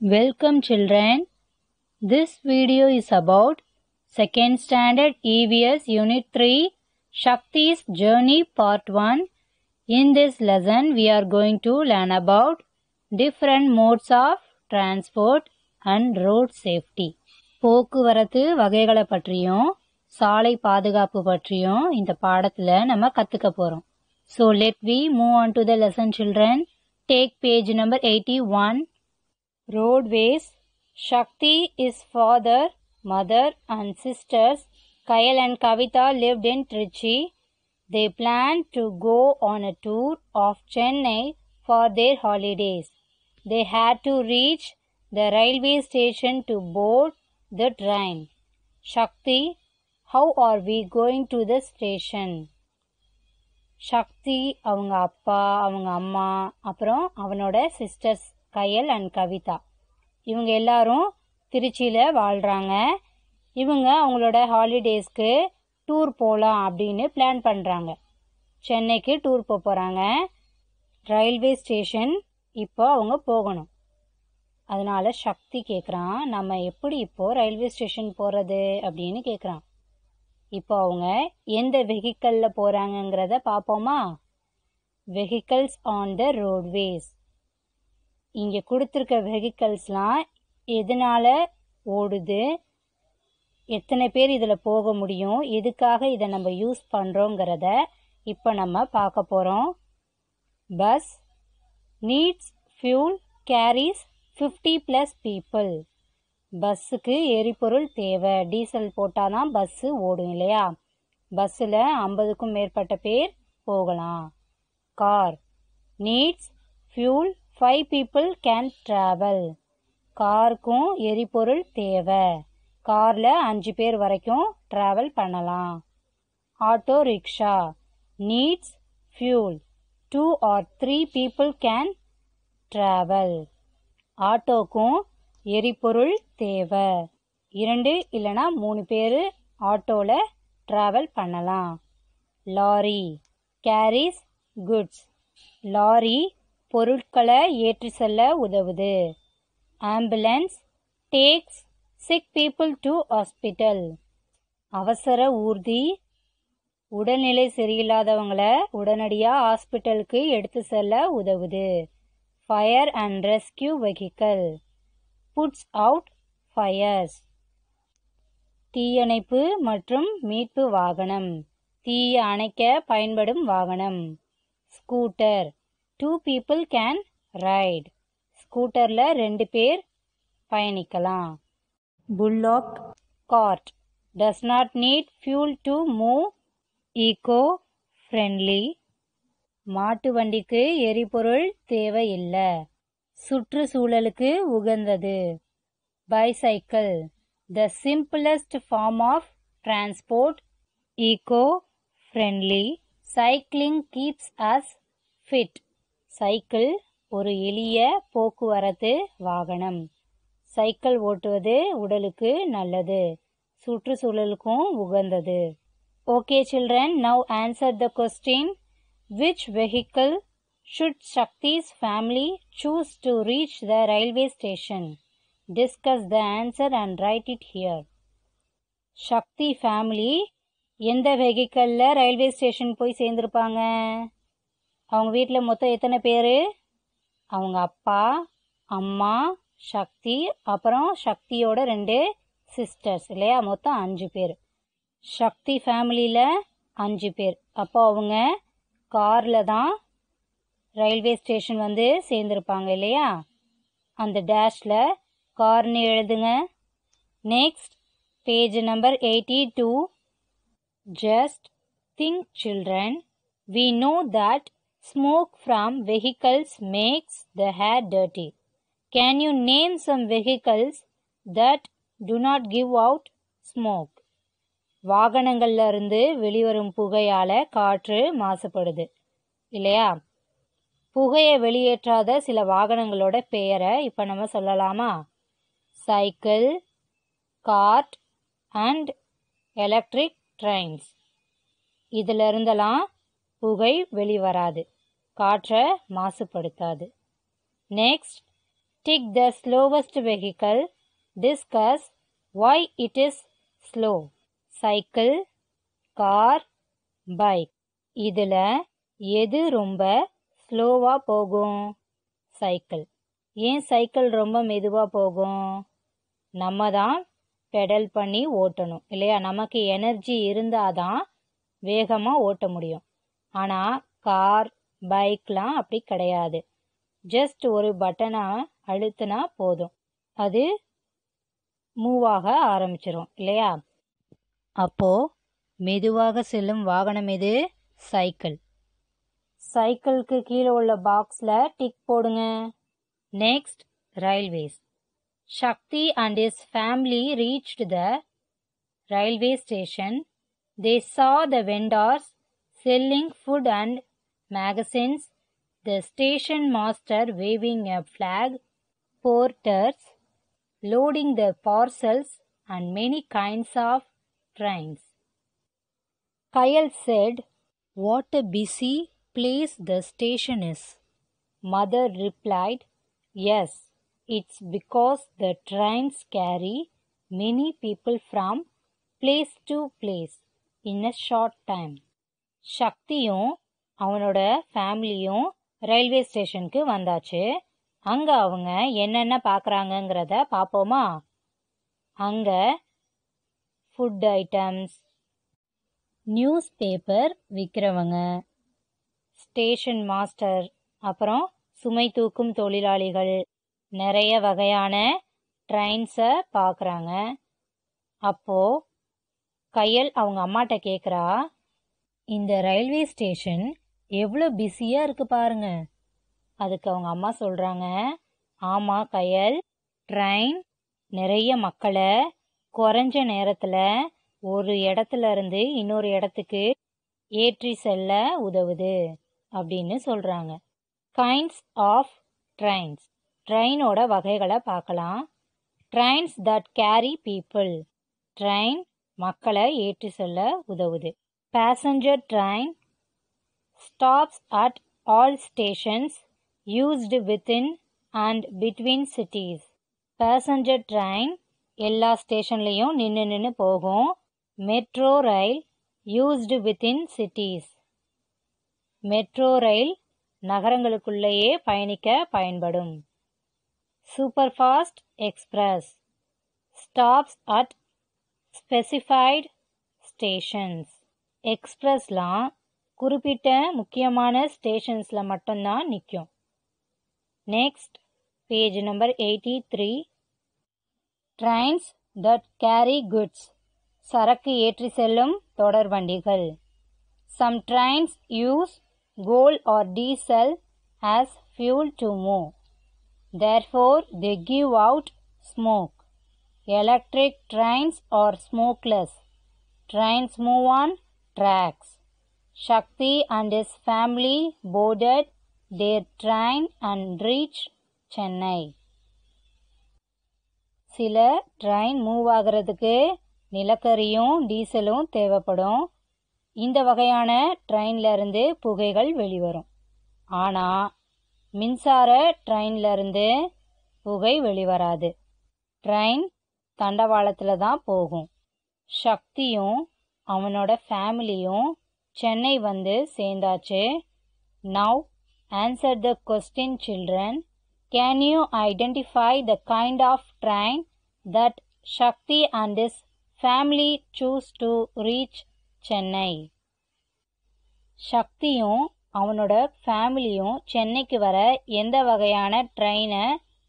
Welcome children. This video is about second standard EVS unit 3 Shakti's journey part 1. In this lesson we are going to learn about different modes of transport and road safety. போக்குவரத்து வகைகளை பற்றியும் சாலை பாதுகாப்பு பற்றியும் இந்த பாடத்துல நம்ம கத்துக்க போறோம் so let we move on to the lesson children take page number eighty one roadways. Shakti, his father, mother, and sisters, Kayal and Kavita lived in Trichy. They planned to go on a tour of Chennai for their holidays. They had to reach the railway station to board the train. Shakti, how are we going to the station? சக்தி அவங்க அப்பா அவங்க அம்மா அப்புறம் அவனோட sisters Kayal and Kavitha. இவங்க எல்லாரும் திருச்சியில் வாழ்கிறாங்க இவங்க அவங்களோட ஹாலிடேஸ்க்கு டூர் போகலாம் அப்படின்னு பிளான் பண்ணுறாங்க சென்னைக்கு டூர் போக போகிறாங்க ரயில்வே ஸ்டேஷன் இப்போ அவங்க போகணும். அதனால சக்தி கேட்குறான் நம்ம எப்படி இப்போ ரயில்வே ஸ்டேஷன் போகிறது அப்படின்னு கேட்குறான் இப்போ அவங்க எந்த வெஹிக்கலில் போகிறாங்கங்கிறத பார்ப்போமா வெஹிக்கல்ஸ் ஆன் த ரோட்வேஸ் இங்கே கொடுத்துருக்க வெஹிக்கல்ஸ்லாம் எதனால் ஓடுது? எத்தனை பேர் இதில் போக முடியும்? எதுக்காக இதை நம்ம யூஸ் பண்ணுறோங்கிறத இப்போ நம்ம பார்க்க போகிறோம் bus needs fuel carries fifty plus people பஸ்ஸுக்கு எரிபொருள் தேவை. டீசல் போட்டால் தான் பஸ்ஸு ஓடும் இல்லையா? பஸ்ஸில் ஐம்பதுக்கும் மேற்பட்ட பேர் போகலாம். Car needs fuel five people can travel காருக்கும் எரிபொருள் தேவை. காரில் அஞ்சு பேர் வரைக்கும் ட்ராவல் பண்ணலாம். Auto rickshaw needs fuel two or three people can travel ஆட்டோக்கும் எரிபொருள் தேவை. இரண்டு இல்லைனா மூணு பேர் ஆட்டோவில் ட்ராவல் பண்ணலாம். லாரி கேரிஸ் குட்ஸ் லாரி பொருட்களை ஏற்றி செல்ல உதவுது. Ambulance takes sick people to hospital அவசர ஊர்தி உடல்நிலை சரியில்லாதவங்களை உடனடியாக ஹாஸ்பிட்டலுக்கு எடுத்து செல்ல உதவுது. Fire and rescue vehicle puts out fires தீயணைப்பு மற்றும் மீட்பு வாகனம். தீய அணைக்க பயன்படும் வாகனம். Scooter two people can ride ஸ்கூட்டரில் ரெண்டு பேர் பயணிக்கலாம். Bullock cart does not need fuel to move eco friendly மாட்டு வண்டிக்கு எரிபொருள் தேவையில்லை. சுற்றுச்சூழலுக்கு உகந்தது. Bicycle the simplest form of transport eco friendly cycling keeps us fit cycle ஒரு எளிய போக்குவரத்து வாகனம். சைக்கிள் ஓட்டுவது உடலுக்கு நல்லது சுற்றுச்சூழலுக்கும் உகந்தது. Okay children now answer the question. Which vehicle should Shakti's family choose to reach the railway station? Discuss the answer and write it here. Shakti family எந்த வெஹிக்கலில் ரயில்வே ஸ்டேஷன் போய் சேர்ந்துருப்பாங்க? அவங்க வீட்டில் மொத்தம் எத்தனை பேர்? அவங்க அப்பா அம்மா சக்தி அப்புறம் சக்தியோட ரெண்டு சிஸ்டர்ஸ் இல்லையா? மொத்தம் அஞ்சு பேர். சக்தி ஃபேமிலியில் அஞ்சு பேர். அப்போ அவங்க காரில் தான் ரயில்வே ஸ்டேஷன் வந்து சேர்ந்துருப்பாங்க இல்லையா? அந்த டேஷில் கார்னு எழுதுங்க. Next page number eighty two just think children we know that smoke from vehicles makes the air dirty can you name some vehicles that do not give out smoke வாகனங்கள்ல இருந்து வெளிவரும் புகையால காற்று மாசுபடுது இல்லையா? புகையை வெளியேற்றாத சில வாகனங்களோட பெயரை இப்போ நம்ம சொல்லலாமா? Cycle cart and electric trains இதில் இருந்தெல்லாம் புகை வெளிவராது. காற்றை மாசுபடுத்தாது. Next tick the slowest vehicle discuss why it is slow cycle car bike இதில் எது ரொம்ப ஸ்லோவாக போகும்? சைக்கிள் ஏன் சைக்கிள் ரொம்ப மெதுவாக போகும்? நம்ம தான் பெடல் பண்ணி ஓட்டணும் இல்லையா? நமக்கு எனர்ஜி இருந்தால் தான் வேகமாக ஓட்ட முடியும். ஆனா கார் பைக்லாம் அப்படி கிடையாது. ஜஸ்ட் ஒரு பட்டனை அழுத்தினா போதும். அது மூவ் ஆக ஆரம்பிச்சிரும் இல்லையா? அப்போ மெதுவாக செல்லும் வாகனம் எது? சைக்கிள் சைக்கிளுக்கு கீழே உள்ள பாக்ஸ்ல டிக் போடுங்க. Next railways Shakti and is family reached the railway station they saw the vendors selling food and magazines, the station master waving a flag, porters loading their parcels, and many kinds of trains. Kyle said, What a busy place the station is. Mother replied, Yes, it's because the trains carry many people from place to place in a short time. சக்தியும் அவனோட ஃபேமிலியும் railway ஸ்டேஷனுக்கு வந்தாச்சு. அங்க அவங்க என்னென்ன பார்க்குறாங்கங்கிறத பார்ப்போமா அங்க ஃபுட் ஐட்டம்ஸ் நியூஸ் பேப்பர் விற்கிறவங்க ஸ்டேஷன் மாஸ்டர் அப்புறம் சுமை தூக்கும் தொழிலாளிகள் நிறைய வகையான ட்ரெயின்ஸை பார்க்குறாங்க அப்போ கையல் அவங்க அம்மாட்ட கேட்குறா இந்த ரயில்வே ஸ்டேஷன் எவ்வளோ பிஸியாக இருக்கு பாருங்க. அதுக்கு அவங்க அம்மா சொல்கிறாங்க ஆமாம் கயல் ட்ரெயின் நிறைய மக்களை குறைஞ்ச நேரத்தில் ஒரு இடத்துல இருந்து இன்னொரு இடத்துக்கு ஏற்றி செல்ல உதவுது அப்படின்னு சொல்கிறாங்க கைண்ட்ஸ் ஆஃப் ட்ரெயின்ஸ் ட்ரெயினோட வகைகளை பார்க்கலாம். Trains that carry people train மக்களை ஏற்றி செல்ல உதவுது. Passenger train stops at all stations used within and between cities passenger train எல்லா ஸ்டேஷன்லேயும் நின்று நின்று போகும். Metro rail used within cities metro rail நகரங்களுக்குள்ளேயே பயணிக்க பயன்படும். Super fast express stops at specified stations எக்ஸ்பிரஸ்லாம் குறிப்பிட்ட முக்கியமான ஸ்டேஷன்ஸில் மட்டும்தான் நிற்கும் next page number eighty three trains that carry goods சரக்கு ஏற்றி செல்லும் தொடர் வண்டிகள். Some trains use coal or diesel as fuel to move therefore they give out smoke electric trains are smokeless trains move on tracks Shakti and his family boarded their train and reached Chennai சில train move ஆகிறதுக்கு நிலக்கரியும் டீசலும் தேவைப்படும். இந்த வகையான ட்ரெயின்லேருந்து புகைகள் வெளிவரும். ஆனால் மின்சார ட்ரெயின்லேருந்து புகை வெளிவராது. ட்ரெயின் தண்டவாளத்தில் தான் போகும். சக்தியும் அவனோட ஃபேமிலியும் சென்னை வந்து சேர்ந்தாச்சு. Now answer the question children can you identify the kind of train that Shakti and his family choose to reach Chennai சக்தியும் அவனோட ஃபேமிலியும் சென்னைக்கு வர எந்த வகையான ட்ரெயினை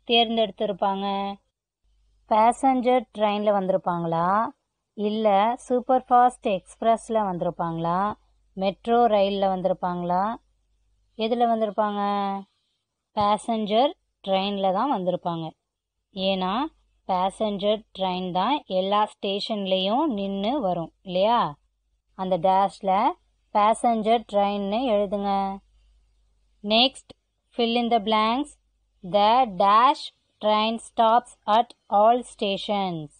தேர்ந்தெடுத்திருப்பாங்க? பேசஞ்சர் ட்ரெயினில் வந்திருப்பாங்களா? இல்லை சூப்பர் ஃபாஸ்ட் எக்ஸ்பிரஸில் வந்திருப்பாங்களா? மெட்ரோ ரயிலில் வந்திருப்பாங்களா? எதில் வந்திருப்பாங்க? பேசஞ்சர் ட்ரெயினில் தான் வந்திருப்பாங்க. ஏன்னா பேசஞ்சர் ட்ரெயின் தான் எல்லா ஸ்டேஷன்லேயும் நின்று வரும் இல்லையா? அந்த டேஷில் பேசஞ்சர் ட்ரெயின்னு எழுதுங்க. Next fill in the blanks the dash train stops at all stations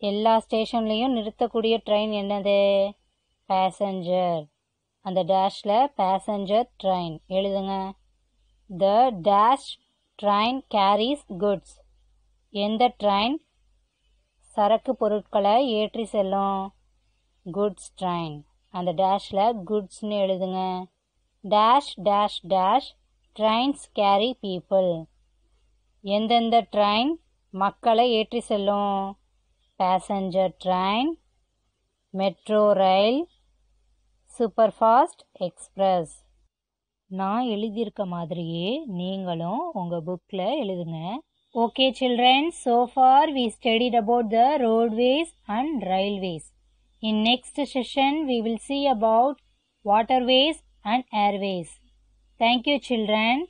எல்லா ஸ்டேஷன்லேயும் நிறுத்தக்கூடிய ட்ரெயின் என்னது? பேசஞ்சர் அந்த டேஷில் பேசஞ்சர் ட்ரெயின் எழுதுங்க. The dash train carries goods எந்த ட்ரெயின் சரக்கு பொருட்களை ஏற்றி செல்லும். குட்ஸ் ட்ரெயின் அந்த டேஷில் குட்ஸ்னு எழுதுங்க. Dash dash dash trains carry people எந்தெந்த ட்ரெயின் மக்களை ஏற்றி செல்லும். Passenger train, metro rail, superfast express. நான் எழுதியிருக்க மாதிரியே நீங்களும் உங்கள் புக்கில் எழுதுங்க okay children so far we studied about the roadways and railways in next session we will see about waterways and airways thank you children